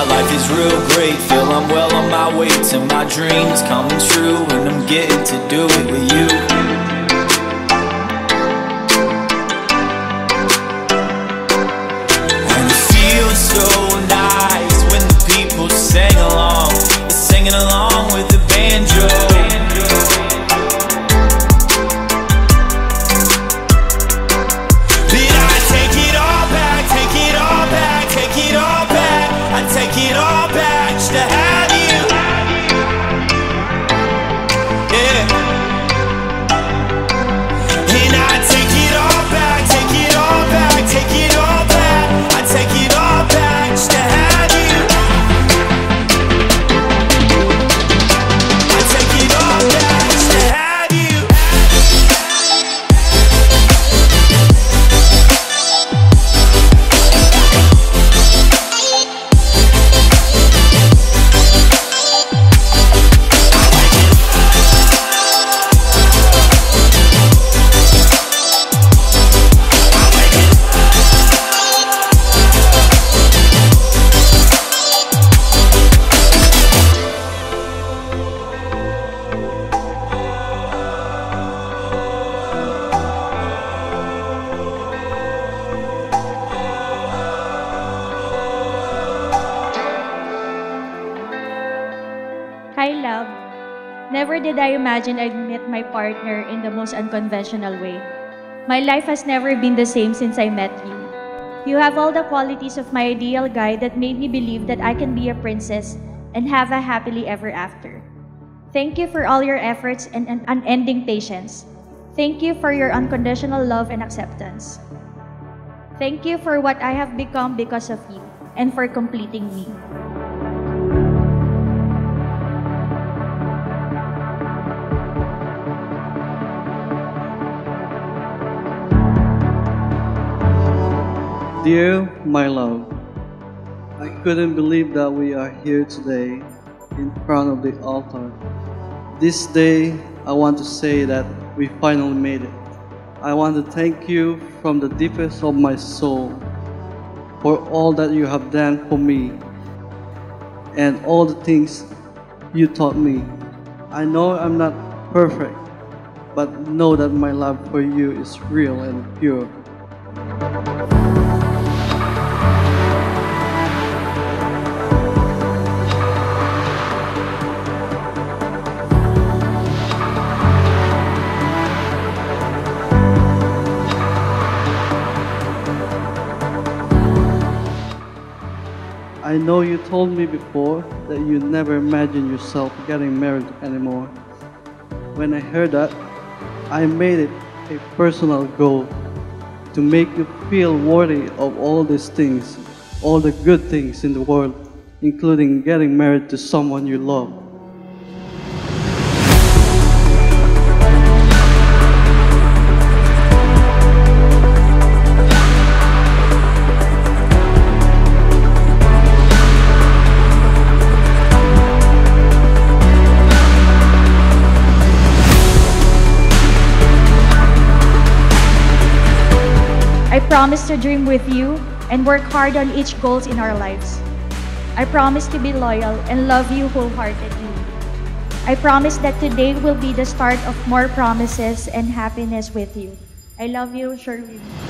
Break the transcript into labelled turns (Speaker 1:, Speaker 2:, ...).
Speaker 1: My life is real great. Feel I'm well on my way to my dreams coming true, and I'm getting to do it with you.
Speaker 2: Hi, love. Never did I imagine I'd meet my partner in the most unconventional way. My life has never been the same since I met you. You have all the qualities of my ideal guy that made me believe that I can be a princess and have a happily ever after. Thank you for all your efforts and an unending patience. Thank you for your unconditional love and acceptance. Thank you for what I have become because of you and for completing me.
Speaker 3: Dear my love, I couldn't believe that we are here today in front of the altar. This day, I want to say that we finally made it. I want to thank you from the deepest of my soul for all that you have done for me and all the things you taught me. I know I'm not perfect, but know that my love for you is real and pure. I know you told me before that you never imagined yourself getting married anymore. When I heard that, I made it a personal goal to make you feel worthy of all these things, all the good things in the world, including getting married to someone you love.
Speaker 2: Promise to dream with you and work hard on each goals in our lives. I promise to be loyal and love you wholeheartedly. I promise that today will be the start of more promises and happiness with you. I love you, Sherwin.